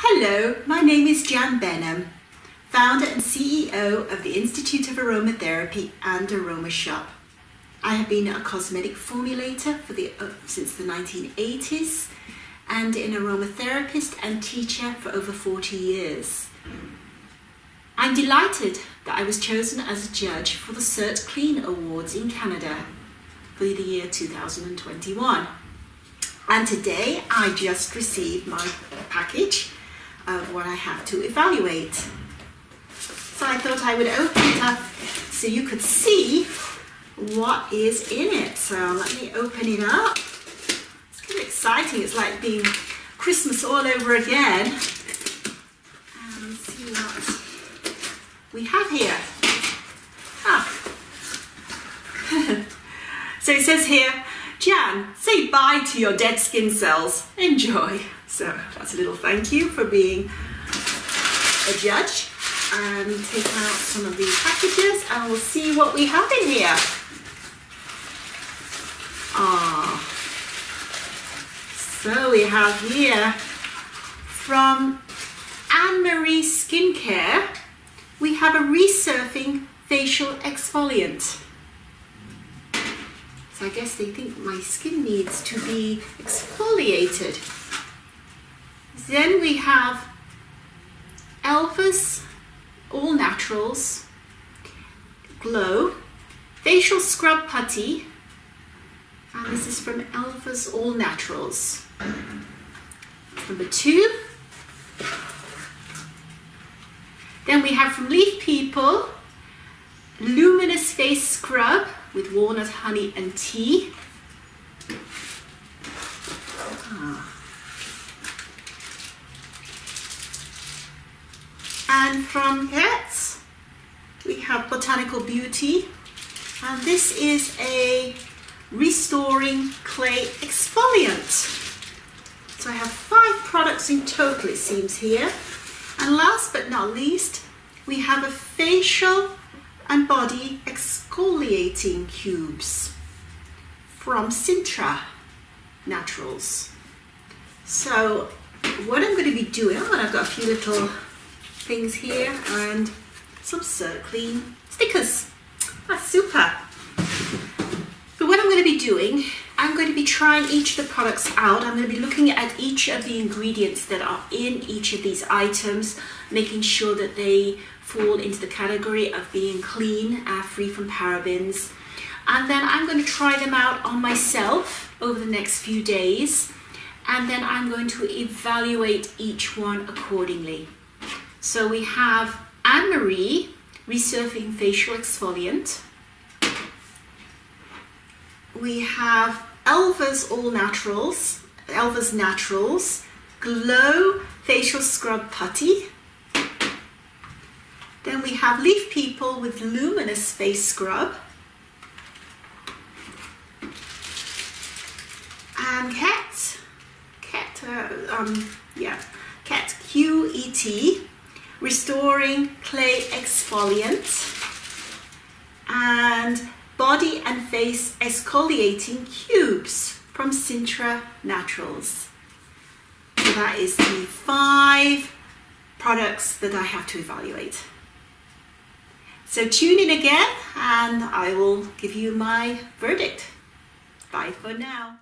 Hello, my name is Jan Benham, founder and CEO of the Institute of Aromatherapy and Aroma Shoppe. I have been a cosmetic formulator for the, uh, since the 1980s and an aromatherapist and teacher for over 40 years. I'm delighted that I was chosen as a judge for the CertClean Awards in Canada for the year 2021. And today I just received my package of what I have to evaluate. So I thought I would open it up so you could see what is in it. So let me open it up. It's kind of exciting. It's like being Christmas all over again. And see what we have here. Ah. so it says here, Jan, say bye to your dead skin cells. Enjoy. So that's a little thank you for being a judge. And take out some of these packages and we'll see what we have in here. Ah. So we have here from Anne-Marie Skincare, we have a resurfing facial exfoliant. So I guess they think my skin needs to be exfoliated. Then we have Elva's All Naturals Glow Facial Scrub Putty. And this is from Elva's All Naturals. Number two. Then we have from Leaf People Luminous Face Scrub with walnut, honey and tea. And from Pets, we have Botanical Beauty. And this is a restoring clay exfoliant. So I have five products in total, it seems here. And last but not least, we have a facial and body exfoliating cubes from Sintra Naturals. So what I'm going to be doing, I've got a few little things here and some circling stickers. That's super. So what I'm going to be doing, I'm going to be trying each of the products out. I'm going to be looking at each of the ingredients that are in each of these items, making sure that they fall into the category of being clean, uh, free from parabens. And then I'm going to try them out on myself over the next few days. And then I'm going to evaluate each one accordingly. So we have Anne-Marie Resurfing Facial Exfoliant. We have Elva's All Naturals, Elva's Naturals Glow Facial Scrub Putty. Then we have Leaf People with Luminous Face Scrub. And Ket, Ket, uh, um, yeah, Ket QET, Restoring Clay Exfoliant. And Body and Face Exfoliating Cubes from Sintra Naturals. So that is the five products that I have to evaluate. So tune in again and I will give you my verdict. Bye for now.